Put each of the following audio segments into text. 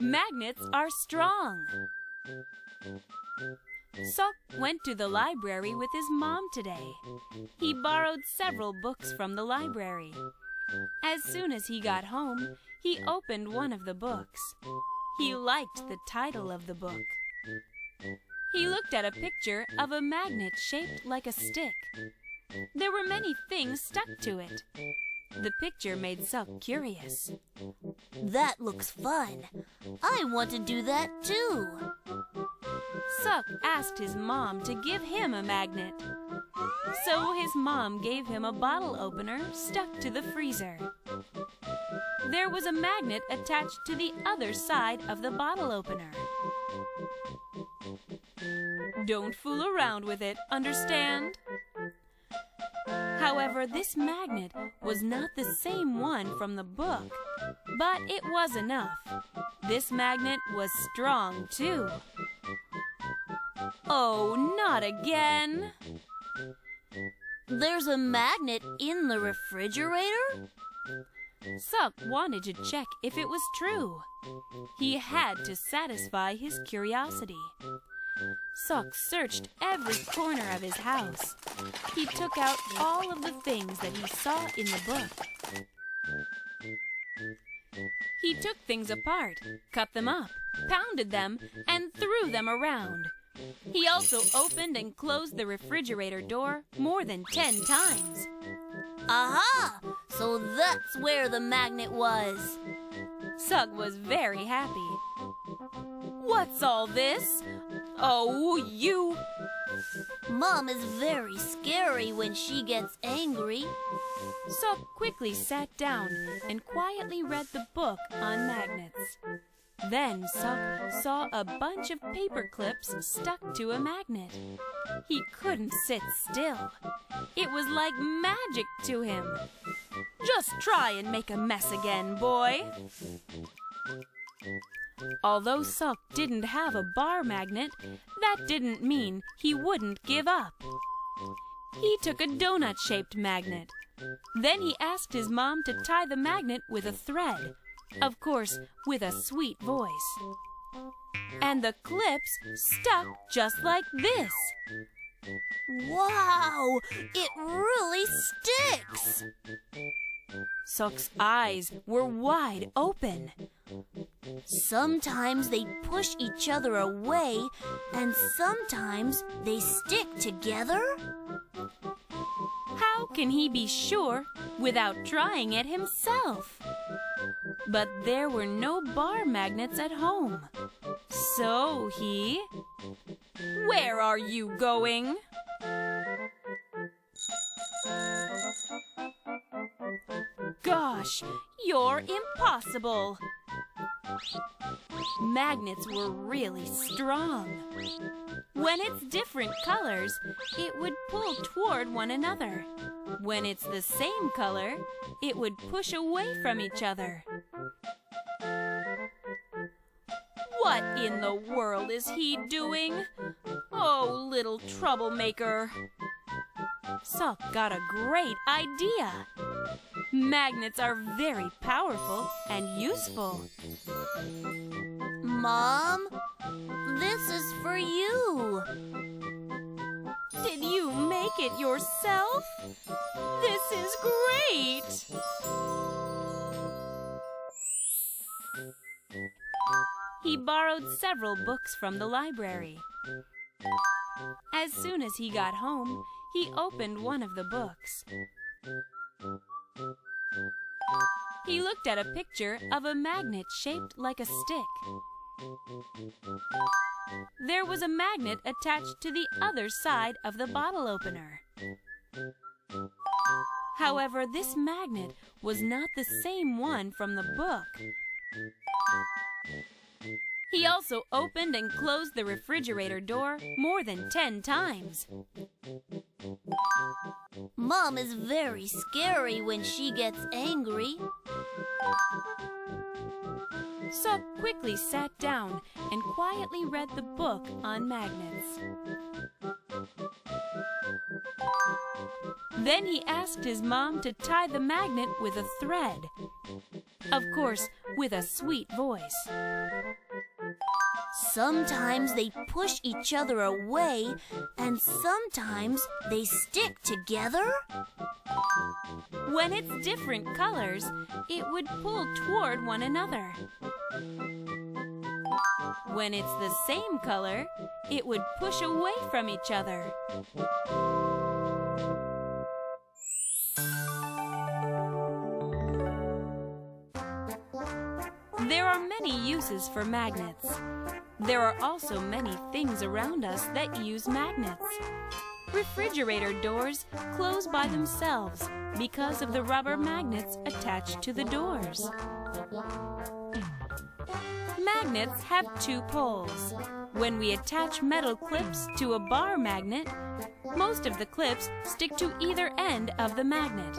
Magnets are strong. Sok went to the library with his mom today. He borrowed several books from the library. As soon as he got home, he opened one of the books. He liked the title of the book. He looked at a picture of a magnet shaped like a stick. There were many things stuck to it. The picture made Sok curious. That looks fun. I want to do that too. Sok asked his mom to give him a magnet. So his mom gave him a bottle opener stuck to the freezer. There was a magnet attached to the other side of the bottle opener. Don't fool around with it, understand? However, this magnet was not the same one from the book, but it was enough. This magnet was strong too. Oh, not again! There's a magnet in the refrigerator? Sok wanted to check if it was true. He had to satisfy his curiosity. Sok searched every corner of his house. He took out all of the things that he saw in the book. He took things apart, cut them up, pounded them, and threw them around. He also opened and closed the refrigerator door more than ten times. Aha! So that's where the magnet was. Sok was very happy. What's all this? Oh, you! Mom is very scary when she gets angry. Sok quickly sat down and quietly read the book on magnets. Then Sok saw a bunch of paper clips stuck to a magnet. He couldn't sit still. It was like magic to him. Just try and make a mess again, boy. Although Sok didn't have a bar magnet, that didn't mean he wouldn't give up. He took a donut-shaped magnet. Then he asked his mom to tie the magnet with a thread, of course, with a sweet voice. And the clips stuck just like this. Wow! It really sticks! Sok's eyes were wide open. Sometimes they push each other away, and sometimes they stick together. How can he be sure without trying it himself? But there were no bar magnets at home. So he... Where are you going? Gosh, you're impossible! Magnets were really strong. When it's different colors, it would pull toward one another. When it's the same color, it would push away from each other. What in the world is he doing? Oh, little troublemaker. Sok got a great idea. Magnets are very powerful and useful. Mom, this is for you. Did you make it yourself? This is great! He borrowed several books from the library. As soon as he got home, he opened one of the books. He looked at a picture of a magnet shaped like a stick. There was a magnet attached to the other side of the bottle opener. However, this magnet was not the same one from the book. He also opened and closed the refrigerator door more than ten times. Mom is very scary when she gets angry. Sok quickly sat down and quietly read the book on magnets. Then he asked his mom to tie the magnet with a thread. Of course, with a sweet voice. Sometimes they push each other away, and sometimes they stick together. When it's different colors, it would pull toward one another. When it's the same color, it would push away from each other. There are many uses for magnets. There are also many things around us that use magnets. Refrigerator doors close by themselves because of the rubber magnets attached to the doors. Magnets have two poles. When we attach metal clips to a bar magnet, most of the clips stick to either end of the magnet.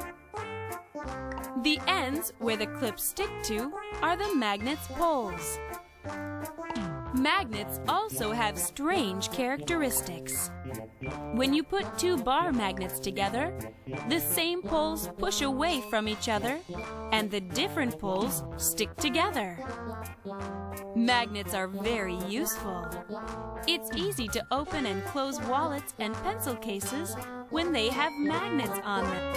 The ends where the clips stick to are the magnet's poles. Magnets also have strange characteristics. When you put two bar magnets together, the same poles push away from each other and the different poles stick together. Magnets are very useful. It's easy to open and close wallets and pencil cases when they have magnets on them.